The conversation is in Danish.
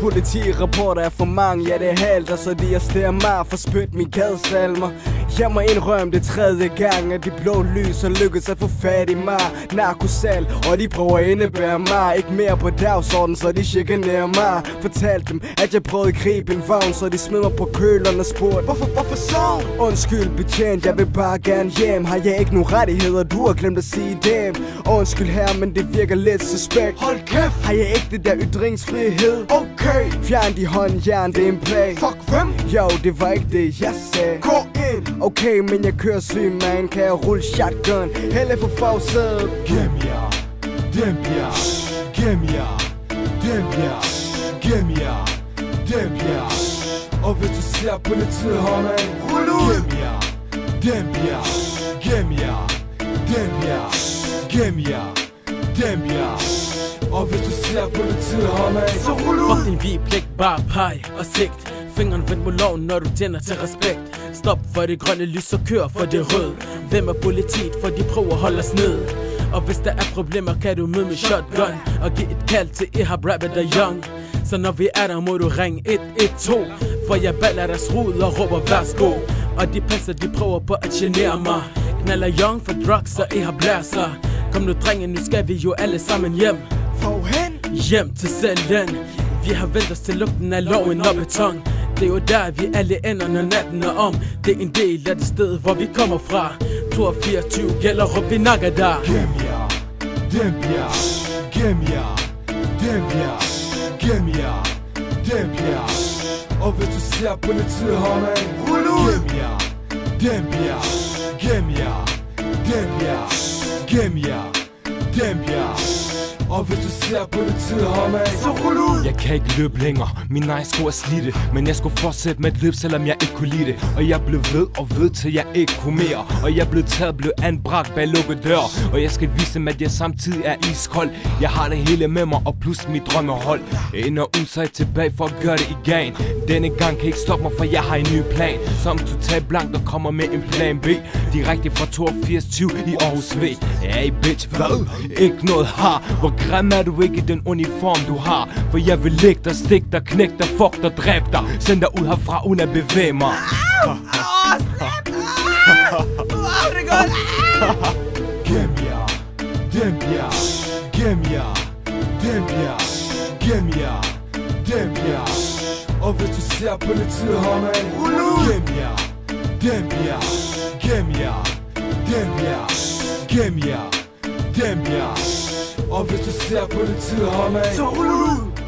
Politirapporter er for mange, ja det halter Så de arresterer mig for spyt min gadsalmer jeg må indrømme det tredje gang At de blå lys har lykkedes at få fat i mig. Narkosal, og de prøver at indebære mig. Ikke mere på dagsordenen, så de chikanerer mig Fortalte dem, at jeg prøvede at gribe en vogn Så de smed mig på køleren og spurgte Hvorfor, hvorfor så? Undskyld betjent, jeg vil bare gerne hjem. Har jeg ikke nogen rettigheder, du har glemt at sige dem. Undskyld her, men det virker lidt suspekt. Hold kæft, Har jeg ikke det der ytringsfrihed? okay. Fjern de håndjern, det er en plan. Fuck hvem? Jo, det var ikke det, jeg sagde. Gå ind Okay, men jeg kører syg, man. Kan jeg rulle shotgun? Helle for forsædet. Gem jer, dæmp jer, gem jer, dæmp jer, gem jer, dæmp jer. Og hvis du ser politiet, hånden Rul ud. Gem jer, dæmp jer, gem jer, dæmp jer, gem jer, dæmp jer. Og hvis du ser politiet, hånden Så rul ud. Fuck din hvide pligt, bare peg og sigt Fingeren vendt mod loven, når du tænder til respekt. Stop for det grønne lys og kør for det røde Hvem er politiet, for de prøver at holde os ned. Og hvis der er problemer, kan du møde med shotgun Og give et kald til Ihab Rabbit og Young. Så når vi er der, må du ringe 112 For jeg baller deres rud og råber værsgo. Og de passer, de prøver på at genere mig. Knaller Young for drugs og Ihab blæser. Kom nu drenge, nu skal vi jo alle sammen hjem. Forhen Hjem til cellen. Vi har vendt os til lugten af loven og beton Det er jo der vi alle ender når natten er om. Det er en del af det sted hvor vi kommer fra. 82 gælder op vi nakker der. Gem jer, dæmp jer, gem jer, dæmp jer, gem jer, dæmp jer. Og hvis du ser politiet, hånden Rul ud Gem jer, dæmp jer, gem jer, dæmp Og hvis du ser politiet, hånden Så rul ud. Jeg kan ikke løbe længere, min egen sko er slidte. Men jeg skulle fortsætte med et løb, selvom jeg ikke kunne lide det. Og jeg blev ved og ved, til jeg ikke kunne mere. Og jeg blev taget, blev anbragt bag lukket dør Og jeg skal vise dem, at jeg samtidig er iskold. Jeg har det hele med mig, og plus mit drømmehold. Ind og ud, så er jeg tilbage for at gøre det igen. Denne gang kan ikke stoppe mig, for jeg har en ny plan. Som totalt blank, der kommer med en plan B Direkte fra 82 i Aarhus V. Hey bitch, hvad? Ikke noget har. Hvor grim er du ikke i den uniform du har? For jeg vil lægge dig, stik dig, knæk dig, fuck dig, dræb dig. Send dig ud herfra uden at bevæge mig. Gem jer, dem jer, gem jer, dem jer, gem jer, dem jer. Og hvis du ser politiet, hånden Rul ud Gem jer, dæmp jer, gem jer, dem jer, gem jer, dem jer. Og hvis du ser politiet, homie Så rul ud.